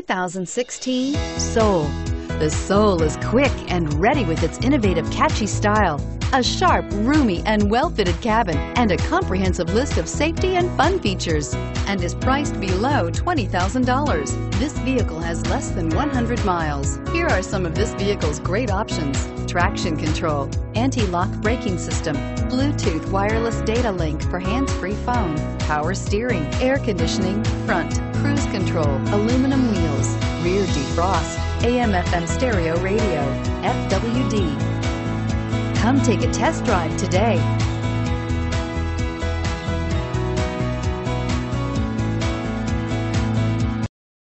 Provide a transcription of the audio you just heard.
2016 Soul. The Soul is quick and ready with its innovative, catchy style. A sharp, roomy, and well-fitted cabin, and a comprehensive list of safety and fun features, and is priced below $20,000. This vehicle has less than 100 miles. Here are some of this vehicle's great options. Traction control, anti-lock braking system, Bluetooth wireless data link for hands-free phone, power steering, air conditioning, front, cruise control, aluminum wheels, rear defrost, AM FM stereo radio, FWD. Come take a test drive today.